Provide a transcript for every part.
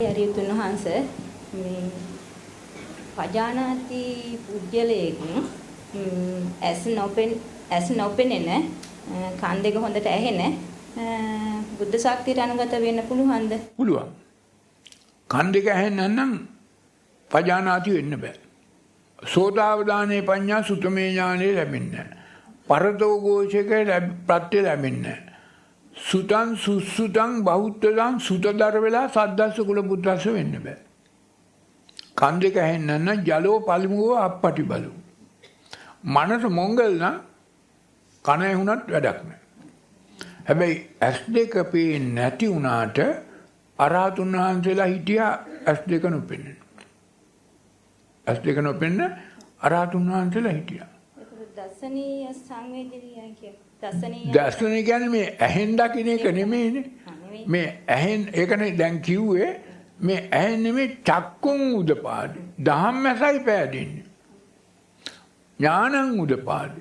හරියතුන් වහන්ස මේ පජානාති පුද්ගලයෙක් ඇස් නොපෙන ඇස් නොපෙනෙන කන් දෙක හොඳට ඇහෙන බුද්ධ ශක්තියට අනුගත වෙන්න පුළුවන්ද? පුළුවන්. කන් දෙක ඇහෙන්න නම් පජානාති වෙන්න බෑ. සෝතාවදානේ පඤ්ඤා සුතමේ ඥානෙ ලැබෙන්නේ නැහැ. පරතෝ ഘോഷක ප්‍රත්‍ය ලැබෙන්නේ නැහැ. සුතං සුසුතං බෞද්ධං සුතදර වෙලා සද්දස්ස කුල පුත්‍රස්ස වෙන්න බෑ. කන් දෙක ඇහෙන්න නම් ජලෝ පලිමුව අපපටි බලු. මනස මොංගල් නම් කන ඇහුණත් වැඩක් නැහැ. හැබැයි ඇස් දෙක පේන්නේ නැති වුණාට අරහතුන් වහන්සේලා හිටියා ඇස් දෙක නොපෙනෙන. ඇස් දෙක නොපෙන්න අරහතුන් වහන්සේලා හිටියා. දසනීය සංවේදනීය කිය. දසනීය දසනීය කියන්නේ මේ ඇහෙන් දකින්න එක නෙමෙයිනේ. මේ ඇහෙන් ඒකනේ දැන් කිව්වේ මේ ඇහෙන් නෙමෙයි චක්කුන් උදපාදි. ධම්මසයි පෑදෙන්නේ. ඥානං උදපාදි.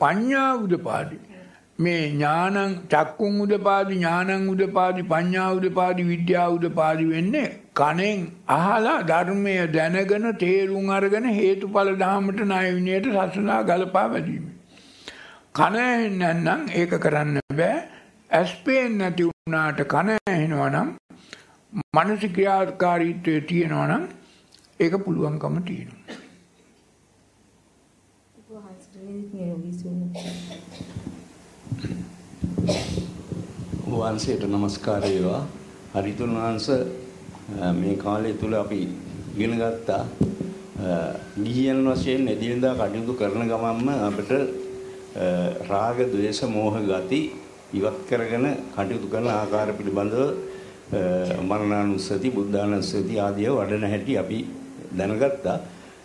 පඤ්ඤා උදපාදි. මේ ඥානං චක්කුන් උදපාදි ඥානං උදපාදි පඤ්ඤා උදපාදි විද්‍යා උදපාදි වෙන්නේ කණෙන් අහලා ධර්මය දැනගෙන තේරුම් අරගෙන හේතුඵල ධහමට ණය විනයට සසනා ගලපා වැදීම. කන නැත්නම් ඒක කරන්න බෑ. ඇස් පේන්නේ නැති වුණාට කන ඇහෙනවා නම් මනස ක්‍රියාකාරීත්වයේ තියෙනවා නම් ඒක පුළුවන්කම තියෙනවා. වහන්සේට নমස්කාර වේවා. හරිතුන් වහන්සේ මේ කාලය තුල අපි ඉගෙන ගත්තා ගිහියන් වශයෙන් එදිනදා කටයුතු කරන ගමන්ම අපිට රාග, ద్వේෂ, මෝහ ගති ඉවත් කරගෙන කටයුතු කරන ආකාර පිළිබඳව මරණානුස්සති, බුද්ධානුස්සති ආදිය වඩන හැටි අපි දැනගත්තා.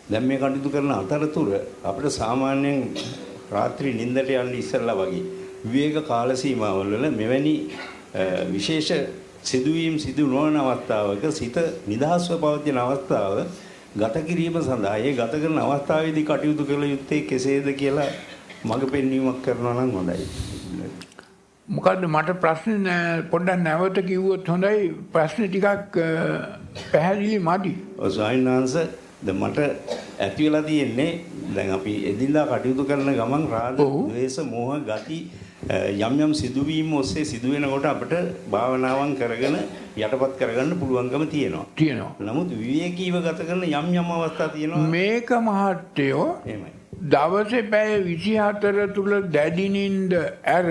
දැන් මේ කටයුතු කරන අතරතුර අපිට සාමාන්‍යයෙන් රාත්‍රී නිින්දට යන්න ඉස්සෙල්ලා වගේ විවේක කාල සීමාවල වල මෙවැනි විශේෂ සිදුවීම් සිදු නොවන අවස්ථාවක සිත නිදහස්ව පවතින අවස්ථාව ගත කිරීම සඳහා ඒ ගත කරන අවස්ථාවේදී කටයුතු කළ යුත්තේ කෙසේද කියලා මඟ පෙන්වීමක් කරනවා නම් හොඳයි. මොකද්ද මට ප්‍රශ්නේ පොඩ්ඩක් නැවත කිව්වොත් හොඳයි ප්‍රශ්නේ ටිකක් පැහැදිලි මදි. සාහිණාංශ දැන් මට ඇති වෙලා තියෙන්නේ දැන් අපි එදිනදා කටයුතු කරන ගමන් රාග, ද්වේෂ, මෝහ ගති යම් යම් සිදුවීම් ඔස්සේ සිදුවෙනකොට අපිට භාවනාවන් කරගෙන යටපත් කරගන්න පුළුවන්කම තියෙනවා. තියෙනවා. නමුත් විවේකීව ගත කරන යම් යම් අවස්ථා තියෙනවා. මේක මහත්යෝ එහෙමයි. දවසේ පැය 24 තුල දැඩි නිින්ද ඇර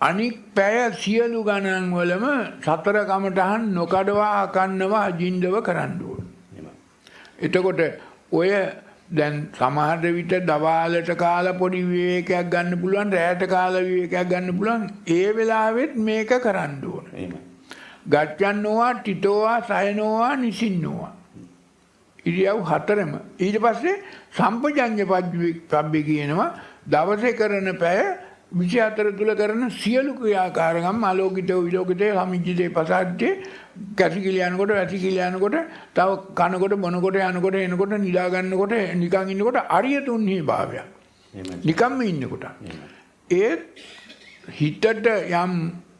අනික් පැය සියලු ගණන් වලම සතර කමටහන් නොකඩවා අකන්නව අජින්දව කරන්න ඕන. එතකොට ඔය දැන් සමහර විට දවාලට කාලා පොඩි විවේකයක් ගන්න පුළුවන් රැයට කාලා විවේකයක් ගන්න පුළුවන් ඒ වෙලාවෙත් මේක කරන්න ඕන. එහෙමයි. ගච්ඡන්නෝවා ටිතෝවා සයනෝවා නිසින්නෝවා. ඉරියව් හතරම. ඊට පස්සේ සම්පජඤ්ඤ පබ්බේ කියනවා දවසේ කරන පැය 24 තුල කරන සියලු ක්‍රියාකාරකම් අලෝකිතෝ විලෝකිතේ සමිජ්ජිතේ පසද්දේ කැසිකිලි යනකොට වැසිකිලි යනකොට තව කනකොට බොනකොට යනකොට එනකොට නිදා ගන්නකොට නිකන් ඉන්නකොට අරිය තුන්හි භාවයක්. නිකම්ම ඉන්නකොට. ඒත් හිතට යම්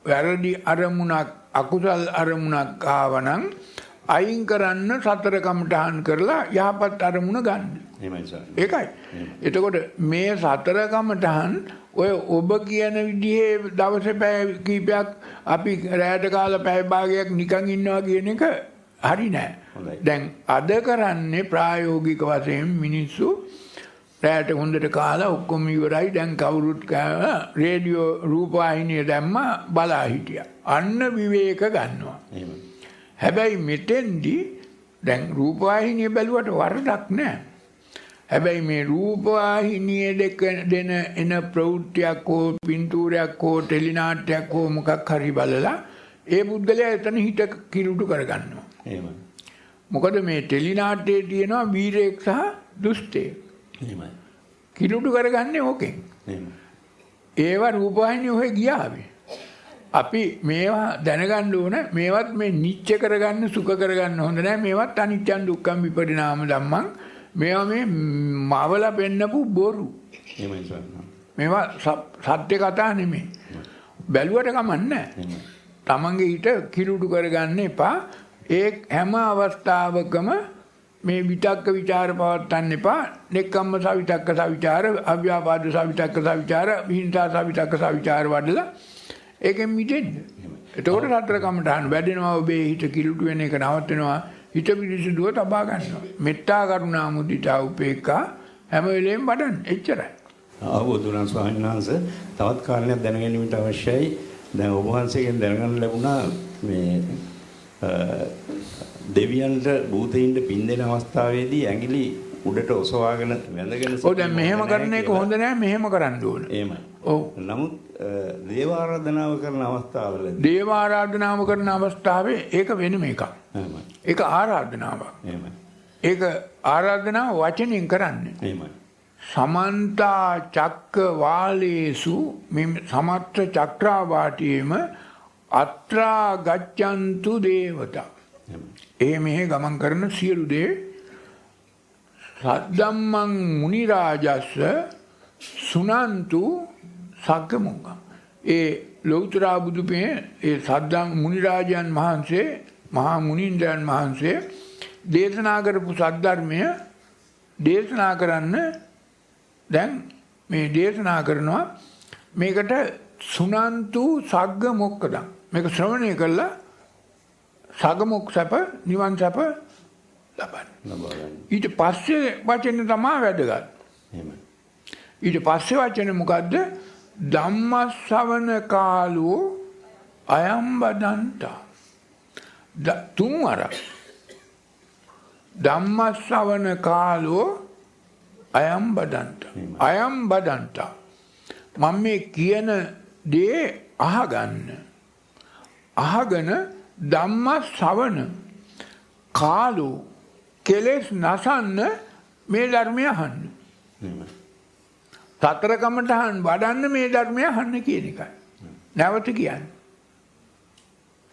වැරදි අරමුණක් අකුසල් අරමුණක් ආවනම් අයින් කරන්න සතර කමටහන් කරලා යහපත් අරමුණ ගන්න. ඒකයි. එතකොට මේ සතර කමටහන් ඔය ඔබ කියන විදිහේ දවසේ පැය කීපයක් අපි රැයට කාලා පැය භාගයක් නිකන් ඉන්නවා කියන එක හරි නෑ. දැන් අද කරන්නේ ප්‍රායෝගික වශයෙන් මිනිස්සු රැයට හොඳට කාලා ඔක්කොම ඉවරයි දැන් කවුරුත් රේඩියෝ රූපවාහිනිය දැම්මා බලා හිටියා. අන්න විවේක ගන්නවා. හැබැයි මෙතෙන්දී දැන් රූපවාහිනිය බැලුවට වරදක් නෑ. හැබැයි මේ රූපවාහිනිය දෙක දෙන එන ප්‍රවෘත්තියක් හෝ පින්තූරයක් හෝ ටෙලිනාට්‍යයක් හෝ මොකක් හරි බලලා ඒ පුද්ගලයා එතන හිත කිරුටු කරගන්නවා. එහෙමයි. මොකද මේ ටෙලිනාට්‍යයේ තියෙනවා වීරයෙක් සහ දුෂ්ටයෙක්. එහෙමයි. කිරුටු කරගන්නේ ඕකෙන්. එහෙමයි. ඒවා රූපවාහිනිය ඔහෙ ගියාවේ. අපි මේවා දැනගන්න ඕන මේවත් මේ නිච්ච කරගන්න සුඛ කරගන්න හොඳ නෑ මේවත් අනිත්‍යං දුක්ඛං විපරිණාම ධම්මං මේවා මේ මවලා පෙන්නපු බොරු. මේවා සත්‍ය කතා නෙමෙයි. බැලුවට කමන්නේ තමන්ගේ හිත කිලුටු කරගන්න එපා. ඒ හැම අවස්ථාවකම මේ විතක්ක ਵਿਚාර පවත්වන්න එපා. නෙක්කම්ම සවිතක්ක සවිචාර, අව්‍යාපාද සවිතක්ක සවිචාර, විහිංසා සවිතක්ක සවිචාර වඩලා ඒකෙන් මිදෙන්න. එතකොට සතර කමටහන් වැඩෙනවා ඔබේ හිත කිලුටු වෙන එක නවත්වෙනවා. හිත පිරිසිදුව තබා ගන්නවා. මෙත්තා කරුණා මුදිතා උපේක්ඛා හැම වෙලේම වඩන්න. එච්චරයි. අවබෝධුණා ස්වාමීන් වහන්සේ තවත් කාරණයක් දැනගැනීමට අවශ්‍යයි. දැන් ඔබ වහන්සේගෙන් දැනගන්න ලැබුණා මේ දෙවියන්ට භූතයින්ට පින් දෙන අවස්ථාවේදී ඇඟිලි උඩට ඔසවාගෙන වැඳගෙන ඔව් දැන් මෙහෙම කරන එක හොඳ නෑ මෙහෙම කරන්න ඕන. එහෙමයි. ඔව්. නමුත් දේව ආරාධනාව කරන අවස්ථාවලදී දේව ආරාධනාව කරන අවස්ථාවේ ඒක වෙනම එකක්. ඒක ආරාධනාවක්. එහෙමයි. ඒක ආරාධනාව වචනෙන් කරන්නේ. එහෙමයි. සමන්තා චක්ක වාලේසු මේ සමත්ත චක්‍රාවාටියේම අත්‍රා ගච්ඡන්තු දේවතා. ඒ මෙහෙ ගමන් කරන සියලු දේ සද්දම්මං මුනි රාජස්ස සුනන්තු සග්ගමුංග. ඒ ලෞතර බුදුපේ ඒ සද්දම් මුනි රාජයන් වහන්සේ මහා මුනින්ද්‍රයන් වහන්සේ දේශනා කරපු සද්ධර්මය දේශනා කරන්න දැන් මේ දේශනා කරනවා මේකට සුනන්තු සග්ග මොක්කදම් මේක ශ්‍රවණය කළා සගමොක් සැප නිවන් සැප ලබන්න. ඊට පස්සේ වචනේ තමයි වැදගත්. ඊට පස්සේ වචනේ මොකද්ද? ධම්මස්සවන කාලෝ අයම් බදන්තා. තුන්වර ධම්මස්සවන කාලෝ අයම් බදන්ත. අයම් බදන්ත. මම මේ කියන දේ අහගන්න. අහගෙන ධම්ම ශ්‍රවණ කාලෝ කෙලෙස් නසන්න මේ ධර්මය අහන්න. සතර කමටහන් වඩන්න මේ ධර්මය අහන්න කියන එකයි. නැවත කියන්නේ.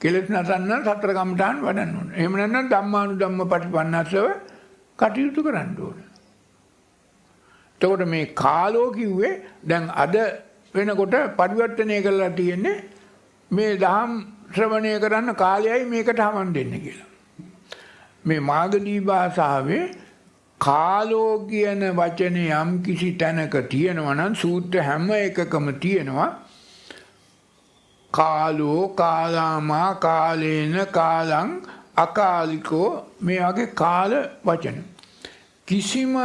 කෙලෙස් නසන්න සතර කමටහන් වඩන්න ඕන. එහෙම නැත්නම් ධම්මානුධම්ම පටිපන්නස්සව කටයුතු කරන්න ඕන. එතකොට මේ කාලෝ කිව්වේ දැන් අද වෙනකොට පරිවර්තනය කරලා තියෙන්නේ මේ දහම් ශ්‍රවණය කරන්න කාලයයි මේකට හමන් දෙන්න කියලා. මේ මාගදී භාෂාවේ කාලෝ කියන වචනේ යම් කිසි තැනක තියෙනවා නම් සූත්‍ර හැම එකකම තියෙනවා. කාලෝ කාලාමා කාලේන කාලං අකාලිකෝ මේ වගේ කාල වචන. කිසිම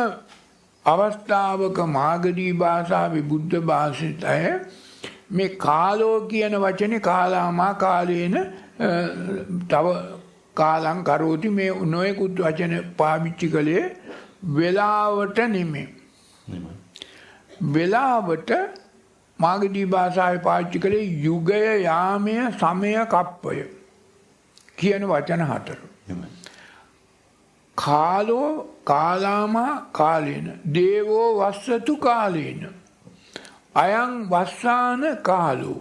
අවස්ථාවක මාගදී භාෂාවේ බුද්ධ භාෂිතය මේ කාලෝ කියන වචනේ කාලාමා කාලේන තව කාලං කරෝති මේ නොයෙකුත් වචන පාවිච්චි කළේ වෙලාවට නෙමෙයි. වෙලාවට මාගදී භාෂාවේ පාවිච්චි කළේ යුගය යාමය සමය කප්පය කියන වචන හතර. කාලෝ කාලාමා කාලේන දේවෝ වස්සතු කාලේන අයං වස්සාන කාලෝ.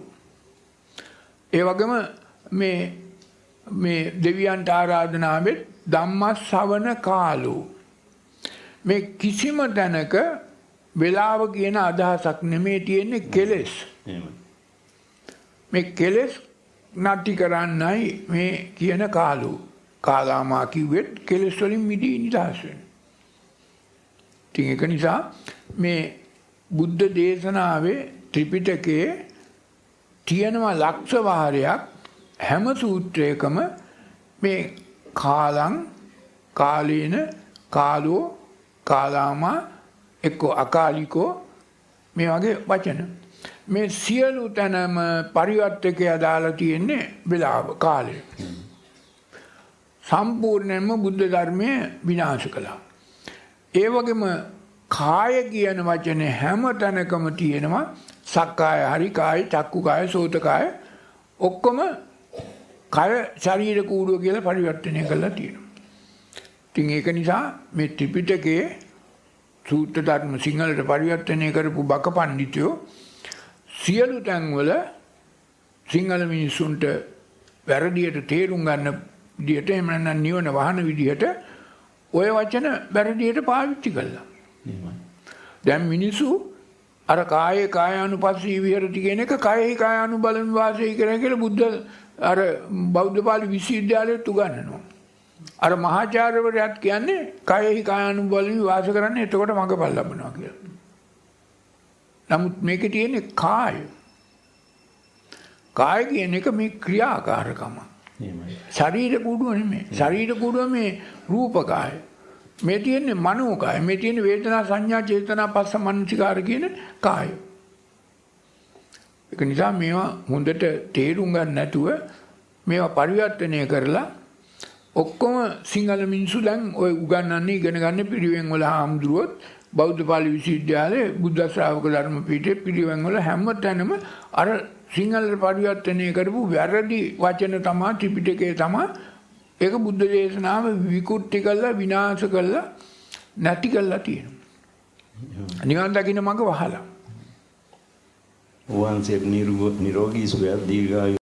ඒ වගේම මේ දෙවියන්ට ආරාධනාවෙත් ධම්මස්සවන කාලෝ. මේ කිසිම තැනක වෙලාව කියන අදහසක් නෙමේ තියෙන්නේ කෙලෙස්. මේ කෙලෙස් නැති කරන්නයි මේ කියන කාලෝ. කාලාමා කිව්වෙත් කෙලෙස් වලින් මිදී නිදහස් වෙන්න. ඉතින් ඒක නිසා මේ බුද්ධ දේශනාවේ ත්‍රිපිටකයේ තියෙනවා ලක්ෂ වාරයක් හැම සූත්‍රයකම මේ කාලං කාලේන කාලෝ කාලාමා එක්ක අකාලිකෝ මේ වගේ වචන. මේ සියලු තැනම පරිවර්තකය දාලා තියෙන්නේ වෙලාව කාලය. සම්පූර්ණයෙන්ම බුද්ධ ධර්මය විනාශ කළා. ඒ වගේම කාය කියන වචනේ හැම තැනකම තියෙනවා සක්කාය හරි කාය චක්කු කාය සෝත කාය ඔක්කොම කය ශරීර කූඩුව කියලා පරිවර්තනය කරලා තියෙනවා. ඉතින් ඒක නිසා මේ ත්‍රිපිටකයේ සූත්‍ර ධර්ම සිංහලට පරිවර්තනය කරපු බක පඬිතුයෝ සියලු තැන්වල සිංහල මිනිසුන්ට වැරදියට තේරුම් ගන්න විදියට එහෙම නැත්නම් නිවන වහන විදියට ওই වචන වැරදියට පාවිච්චි කළා. දැන් මිනිස්සු අර කායේ කායානුපස්සී විහෙරති කියන එක කයෙහි කායානුබලන් වාසය කරන කියලා බුද්ධ අර බෞද්ධ පාලි විශ්වවිද්‍යාලයට උගන්වනවා. අර මහාචාර්යවරයාත් කියන්නේ කයෙහි කායානුබලී වාස කරන්නේ එතකොට මඟපල් ලබනවා කියලා. නමුත් මේකේ තියෙන්නේ කාය. කාය කියන එක මේ ක්‍රියාකාරකම. ශරීර කූඩුව නෙමෙයි. ශරීර කූඩුව මේ රූප කාය. මේ තියෙන්නේ මනෝ කාය. මේ තියෙන්නේ වේදනා සංඥා චේතනා පස්ස මනසිකාර කියන කාය. ඒක නිසා මේවා හොඳට තේරුම් ගන්න නැතුව මේවා පරිවර්තනය කරලා ඔක්කොම සිංහල මිනිස්සු දැන් ඔය උගන්වන්නේ ඉගෙන ගන්න පිරිවෙන් වල හාමුදුරුවොත් බෞද්ධ පාලි විශ්වවිද්‍යාලයේ බුද්ධ ශ්‍රාවක ධර්ම පීඨයේ පිරිවෙන් වල හැම තැනම අර සිංහල පරිවර්තනය කරපු වැරදි වචන තමයි ත්‍රිපිටකයේ තමයි ඒක බුද්ධ දේශනාව විකෘති කළා විනාශ කළා නැති කළා තියෙනවා. නිවන් දකින්න මඟ වහලා. වහන්සේට නිරෝගී සුවය දීර්ඝායු